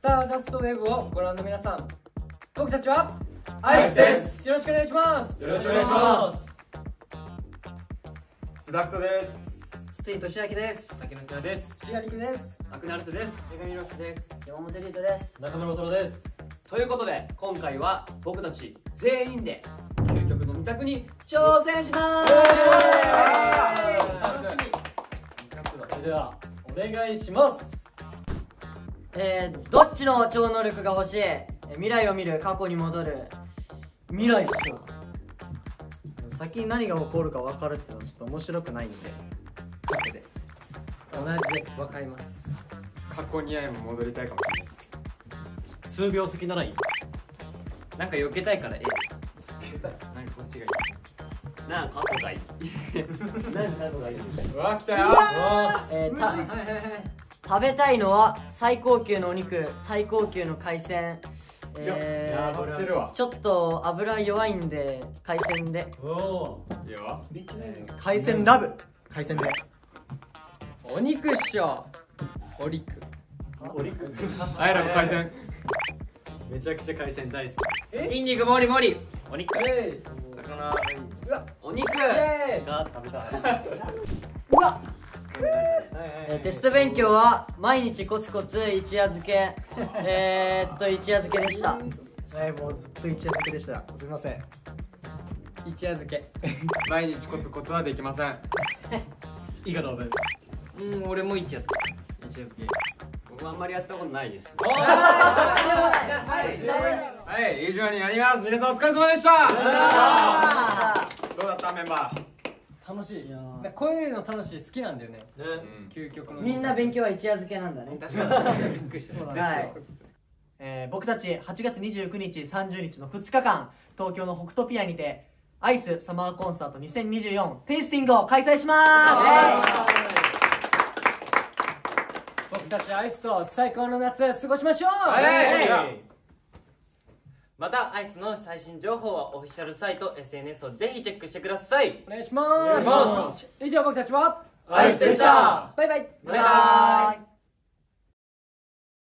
ャストウェブをご覧の皆さん僕たちはアイスです。よろしくお願いします。よろしくお願いします。ズダクトです。筒井俊明です。竹野島です。シガリクです。アクナルスです。女神ロスです。山本リートです。中村太です。ということで今回は僕たち全員で究極の二択に挑戦します。楽しみ。それではお願いしますえー、どっちの超能力が欲しい？えー未来を見る過去に戻る。未来っしょ先に何が起こるか分かるっていうのはちょっと面白くないんで。後で。同じです。わかります。過去に会いも戻りたいかもしれないです。数秒先ならいい。なんか避けたいから A なんかこっちがいなあ過去がいい。何過去がいいわ来たよ。えーたはいはいはい食べたいのは最高級のお肉最高級の海鮮。いやえーちょっと油弱いんで海鮮で。海鮮ラブ。海鮮で。お肉っしょ。お肉。お肉。あいらの海鮮。めちゃくちゃ海鮮大好筋肉もりもり。お肉。え魚いうわ。お肉。が食べたいえーテスト勉強は毎日コツコツ一夜漬け。えー、っと一夜漬けでした。はいもうずっと一夜漬けでした。すいません。一夜漬け。毎日コツコツはできません。いいかどうべうん俺も一やつ一やつ僕あんまりやったことないです。はい以上になります。皆さんお疲れ様でした。どうだったメンバー？楽しい。でこういうの楽しい好きなんだよね。うん。究極の。みんな勉強は一夜漬けなんだね。確かに。びっくりしたはい。えー僕たち8月29日30日の2日間東京の北トピアにてアイスサマーコンサート2024テイスティングを開催します。僕たちアイスと最高の夏過ごしましょう。はいまたアイスの最新情報はオフィシャルサイト SNS をぜひチェックしてください。お願いします。以上僕たちはアイスでした。バイバイ。バイバイ